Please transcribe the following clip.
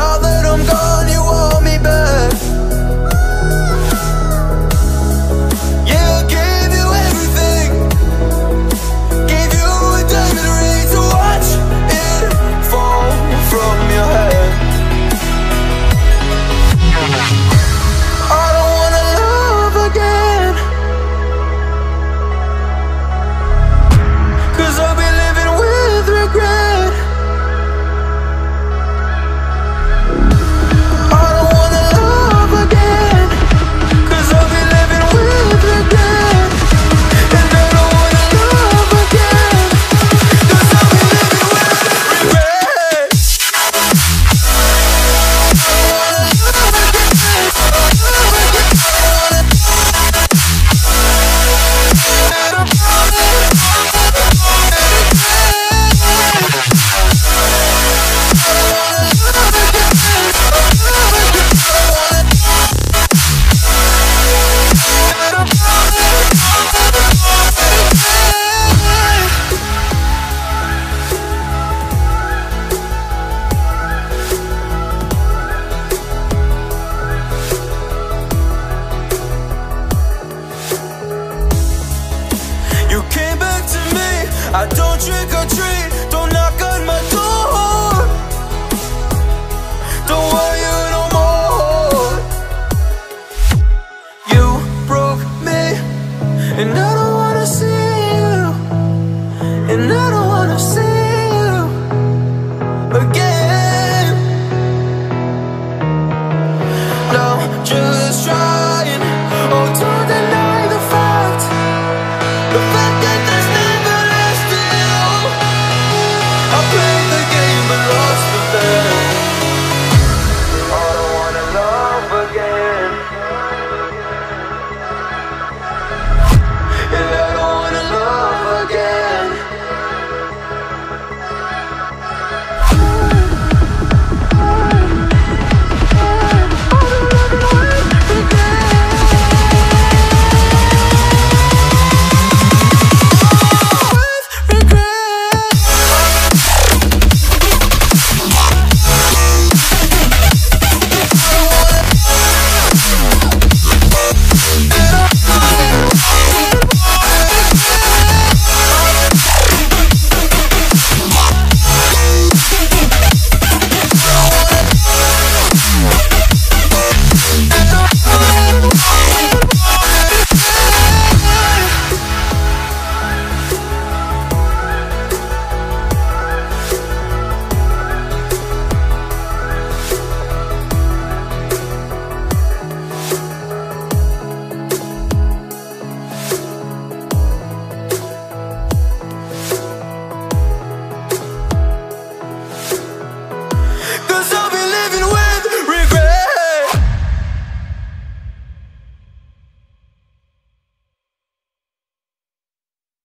now that I'm gone I don't trick or treat, don't knock on my door. Don't want you no more. You broke me, and I don't wanna see you. And I don't wanna see you again. Now just trying, oh to deny the fact. The fact